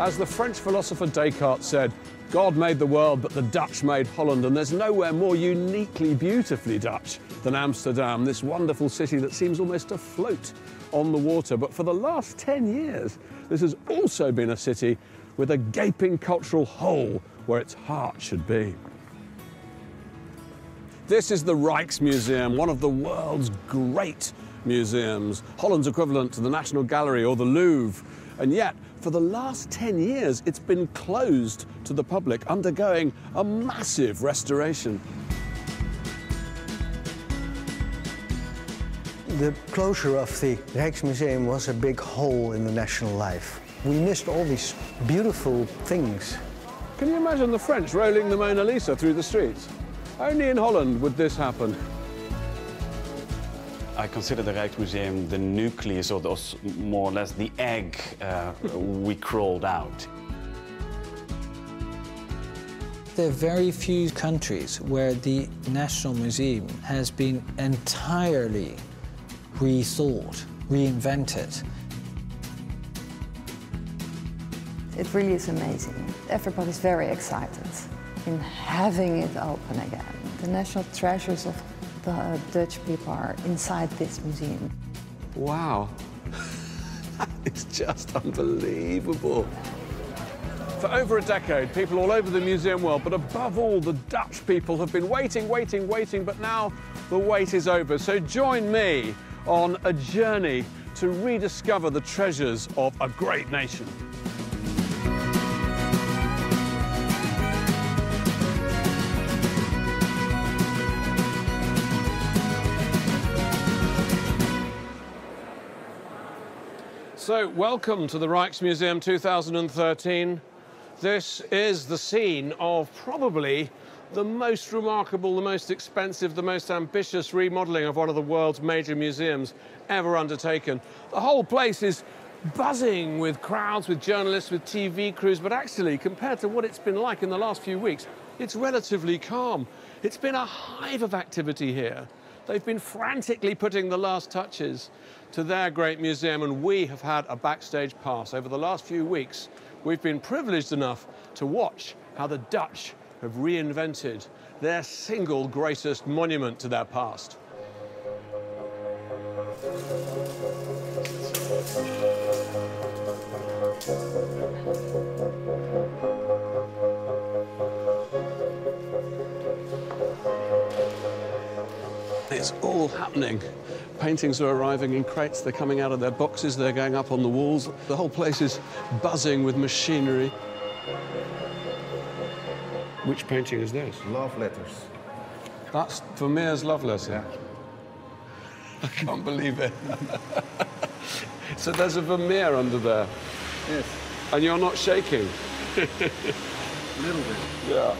As the French philosopher Descartes said, God made the world, but the Dutch made Holland, and there's nowhere more uniquely beautifully Dutch than Amsterdam, this wonderful city that seems almost to float on the water. But for the last 10 years, this has also been a city with a gaping cultural hole where its heart should be. This is the Rijksmuseum, one of the world's great museums, Holland's equivalent to the National Gallery or the Louvre. And yet, for the last 10 years, it's been closed to the public, undergoing a massive restoration. The closure of the Rijksmuseum was a big hole in the national life. We missed all these beautiful things. Can you imagine the French rolling the Mona Lisa through the streets? Only in Holland would this happen. I consider the Rijksmuseum the nucleus, or the, more or less the egg uh, we crawled out. There are very few countries where the National Museum has been entirely rethought, reinvented. It really is amazing. Everybody's very excited in having it open again. The national treasures of the Dutch people are inside this museum. Wow. it's just unbelievable. For over a decade, people all over the museum world, but above all, the Dutch people have been waiting, waiting, waiting, but now the wait is over. So join me on a journey to rediscover the treasures of a great nation. So, welcome to the Rijksmuseum 2013. This is the scene of probably the most remarkable, the most expensive, the most ambitious remodelling of one of the world's major museums ever undertaken. The whole place is buzzing with crowds, with journalists, with TV crews, but actually, compared to what it's been like in the last few weeks, it's relatively calm. It's been a hive of activity here. They've been frantically putting the last touches to their great museum, and we have had a backstage pass. Over the last few weeks, we've been privileged enough to watch how the Dutch have reinvented their single greatest monument to their past. It's all happening. Paintings are arriving in crates, they're coming out of their boxes, they're going up on the walls. The whole place is buzzing with machinery. Which painting is this? Love letters. That's Vermeer's love letter. Yeah. I can't believe it. so there's a Vermeer under there. Yes. And you're not shaking. A little bit. Yeah.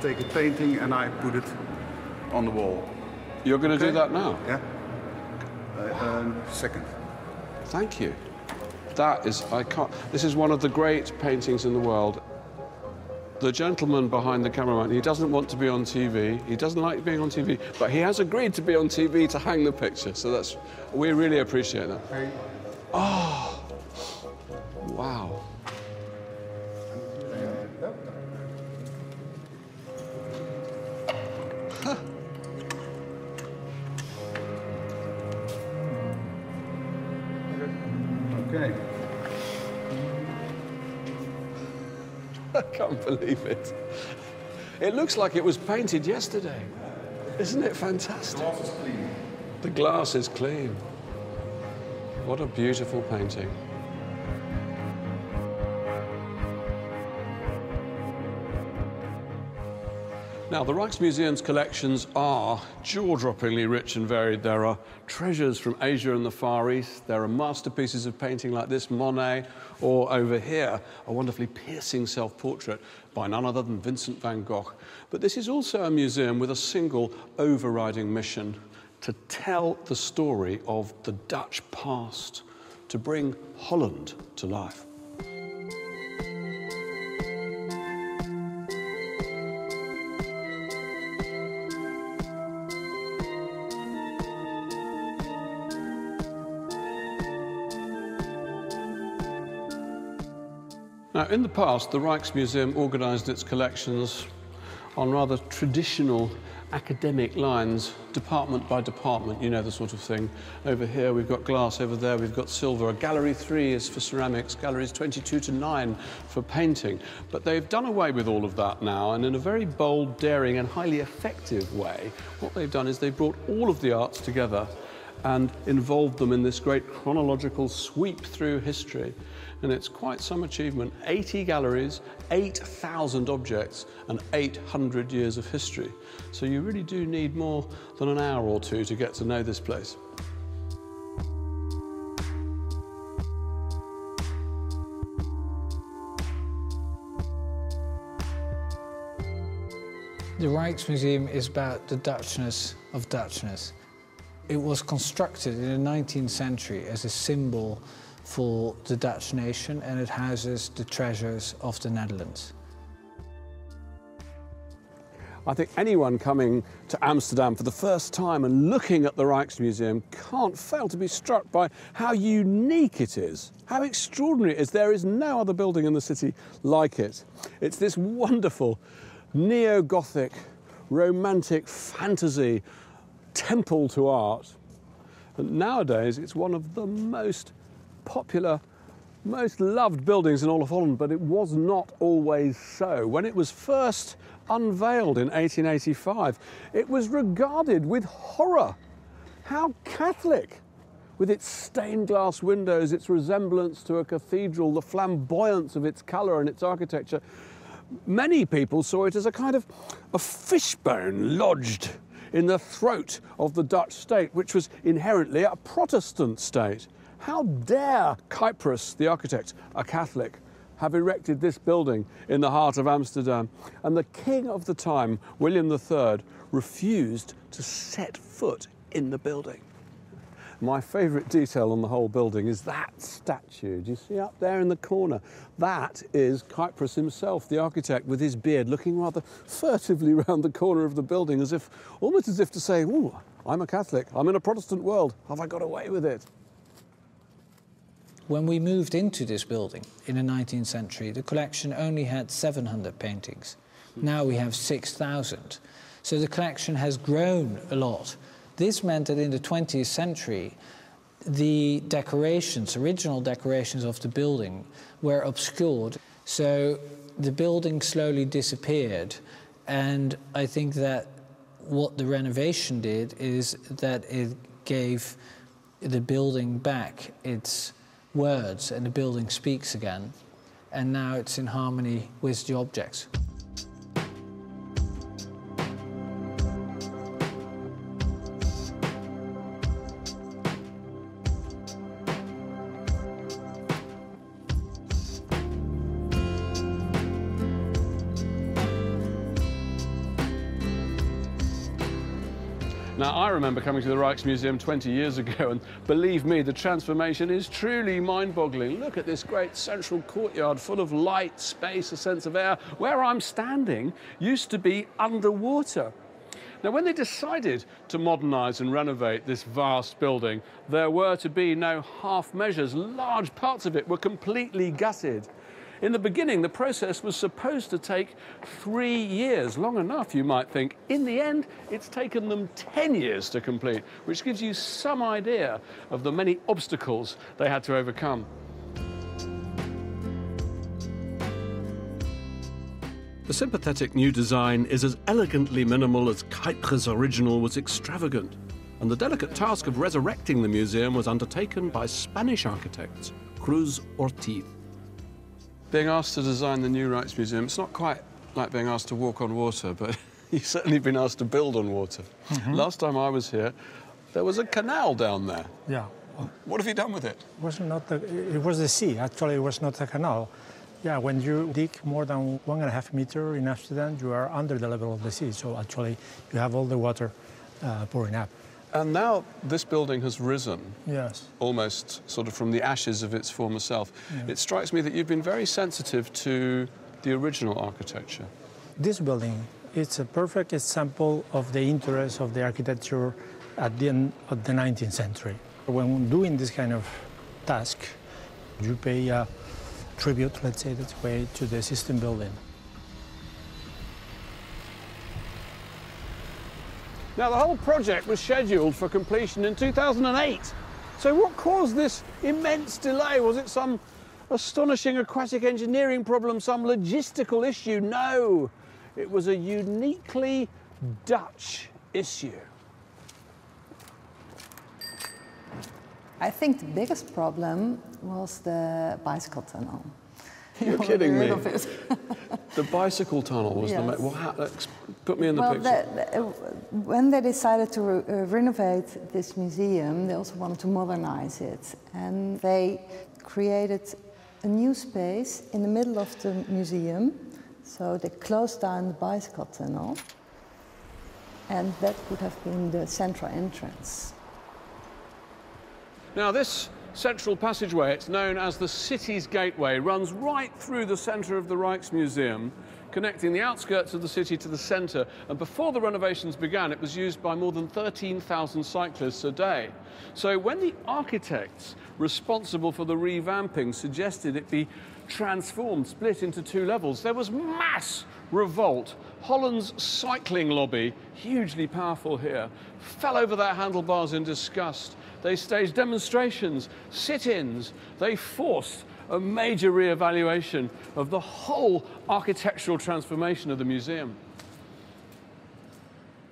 Take a painting and I put it on the wall. You're going to do that now? Yeah. Uh, um, second. Thank you. That is, I can't, this is one of the great paintings in the world. The gentleman behind the cameraman, he doesn't want to be on TV. He doesn't like being on TV, but he has agreed to be on TV to hang the picture. So that's, we really appreciate that. Oh, I can't believe it. It looks like it was painted yesterday. Isn't it fantastic? The Glass is clean. The glass is clean. What a beautiful painting. Now, the Rijksmuseum's collections are jaw-droppingly rich and varied. There are treasures from Asia and the Far East. There are masterpieces of painting like this, Monet, or over here, a wonderfully piercing self-portrait by none other than Vincent van Gogh. But this is also a museum with a single overriding mission, to tell the story of the Dutch past, to bring Holland to life. Now, in the past, the Rijksmuseum organised its collections on rather traditional academic lines, department by department, you know the sort of thing. Over here we've got glass, over there we've got silver. A gallery 3 is for ceramics, galleries 22 to 9 for painting. But they've done away with all of that now, and in a very bold, daring, and highly effective way, what they've done is they've brought all of the arts together and involved them in this great chronological sweep through history and it's quite some achievement. 80 galleries, 8,000 objects, and 800 years of history. So you really do need more than an hour or two to get to know this place. The Rijksmuseum is about the Dutchness of Dutchness. It was constructed in the 19th century as a symbol for the Dutch nation and it houses the treasures of the Netherlands. I think anyone coming to Amsterdam for the first time and looking at the Rijksmuseum can't fail to be struck by how unique it is, how extraordinary it is. There is no other building in the city like it. It's this wonderful neo-Gothic, romantic fantasy temple to art. And nowadays, it's one of the most popular, most loved buildings in all of Holland, but it was not always so. When it was first unveiled in 1885, it was regarded with horror. How Catholic! With its stained glass windows, its resemblance to a cathedral, the flamboyance of its colour and its architecture, many people saw it as a kind of a fishbone lodged in the throat of the Dutch state, which was inherently a Protestant state. How dare Cuypers, the architect, a Catholic, have erected this building in the heart of Amsterdam? And the king of the time, William III, refused to set foot in the building. My favourite detail on the whole building is that statue. Do you see up there in the corner? That is Cuypers himself, the architect, with his beard, looking rather furtively round the corner of the building, as if, almost as if to say, "Oh, I'm a Catholic. I'm in a Protestant world. Have I got away with it?" When we moved into this building in the 19th century, the collection only had 700 paintings. Now we have 6,000. So the collection has grown a lot. This meant that in the 20th century, the decorations, original decorations of the building, were obscured. So the building slowly disappeared. And I think that what the renovation did is that it gave the building back its words and the building speaks again. And now it's in harmony with the objects. Now, I remember coming to the Rijksmuseum 20 years ago, and believe me, the transformation is truly mind boggling. Look at this great central courtyard full of light, space, a sense of air. Where I'm standing used to be underwater. Now, when they decided to modernise and renovate this vast building, there were to be no half measures. Large parts of it were completely gutted. In the beginning, the process was supposed to take three years, long enough, you might think. In the end, it's taken them 10 years to complete, which gives you some idea of the many obstacles they had to overcome. The sympathetic new design is as elegantly minimal as Cuypers' original was extravagant, and the delicate task of resurrecting the museum was undertaken by Spanish architects Cruz Ortiz. Being asked to design the new Rijksmuseum, it's not quite like being asked to walk on water, but you've certainly been asked to build on water. Mm -hmm. Last time I was here, there was a canal down there. Yeah. What have you done with it? It was not the, it was the sea. Actually, it was not a canal. Yeah, when you dig more than one and a half meter in Amsterdam, you are under the level of the sea. So actually, you have all the water uh, pouring up. And now this building has risen. Yes. Almost sort of from the ashes of its former self. Yeah. It strikes me that you've been very sensitive to the original architecture. This building it's a perfect example of the interest of the architecture at the end of the 19th century. When doing this kind of task, you pay uh, tribute, let's say that way, to the system building. Now, the whole project was scheduled for completion in 2008. So, what caused this immense delay? Was it some astonishing aquatic engineering problem, some logistical issue? No, it was a uniquely Dutch issue. I think the biggest problem was the bicycle tunnel. You're kidding me. heard of it. The bicycle tunnel was the. Yes. Ma- well, how, put me in the well, picture. the, the, when they decided to re- uh, renovate this museum, they also wanted to modernize it. And they created a new space in the middle of the museum. So they closed down the bicycle tunnel. And that would have been the central entrance. Now, this central passageway, it's known as the city's gateway, runs right through the centre of the Rijksmuseum, connecting the outskirts of the city to the centre. And before the renovations began, it was used by more than 13,000 cyclists a day. So when the architects responsible for the revamping suggested it be transformed, split into two levels, there was mass revolt. Holland's cycling lobby, hugely powerful here, fell over their handlebars in disgust. They staged demonstrations, sit ins. They forced a major re evaluation of the whole architectural transformation of the museum.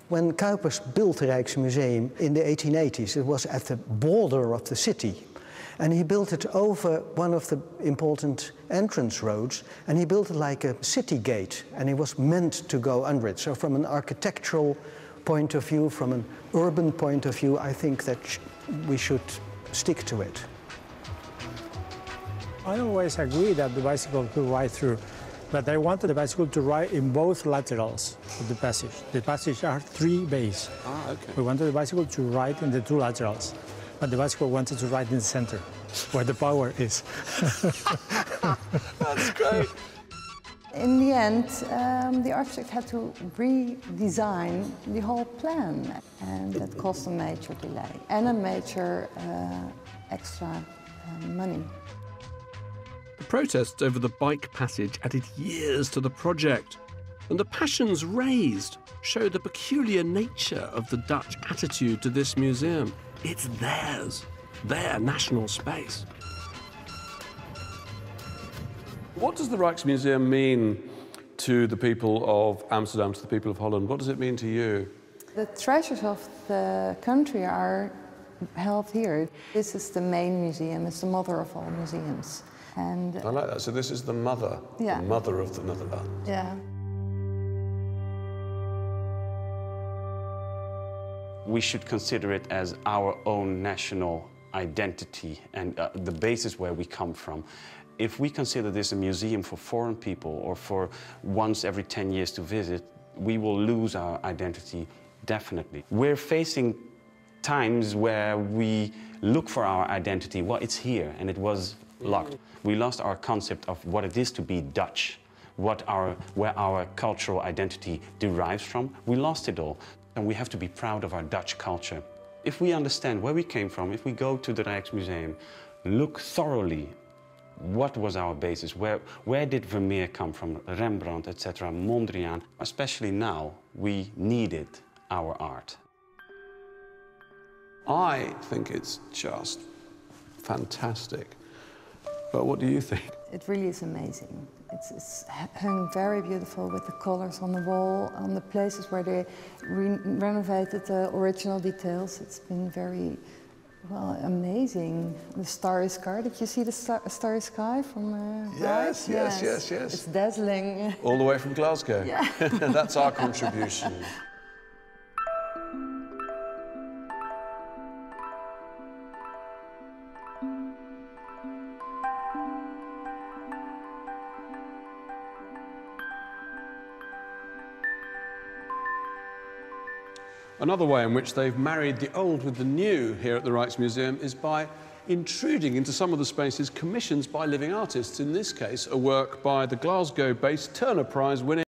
When Cuypers built the Rijksmuseum in the 1880s, it was at the border of the city. And he built it over one of the important entrance roads, and he built it like a city gate, and it was meant to go under it. So, from an architectural point of view, from an urban point of view, I think that sh- we should stick to it. I always agree that the bicycle could ride through, but I wanted the bicycle to ride in both laterals of the passage. The passage are three bays. Ah, okay. We wanted the bicycle to ride in the two laterals, but the bicycle wanted to ride in the center, where the power is. That's great. In the end, um, the architect had to redesign the whole plan, and that caused a major delay and a major uh, extra uh, money. The protests over the bike passage added years to the project, and the passions raised show the peculiar nature of the Dutch attitude to this museum. It's theirs, their national space. What does the Rijksmuseum mean to the people of Amsterdam, to the people of Holland? What does it mean to you? The treasures of the country are held here. This is the main museum, it's the mother of all museums. And I like that. So this is the mother, Yeah. the mother of the Netherlands. yeah. We should consider it as our own national identity and uh, the basis where we come from. If we consider this a museum for foreign people or for once every 10 years to visit, we will lose our identity definitely. We're facing times where we look for our identity. Well, it's here and it was locked. We lost our concept of what it is to be Dutch, what our, where our cultural identity derives from. We lost it all. And we have to be proud of our Dutch culture. If we understand where we came from, if we go to the Rijksmuseum, look thoroughly what was our basis, where, where did Vermeer come from, Rembrandt, etc., Mondrian. Especially now, we needed our art. I think it's just fantastic. But what do you think? It really is amazing. It's, it's hung very beautiful with the colors on the wall, on the places where they re renovated the original details. It's been very, well, amazing. The starry sky. Did you see the star, starry sky from? Uh, Yes, right? yes, yes, yes. It's dazzling. All the way from Glasgow. Yeah. That's our contribution. Another way in which they've married the old with the new here at the Rijksmuseum is by intruding into some of the spaces commissioned by living artists. In this case, a work by the Glasgow based Turner Prize winning.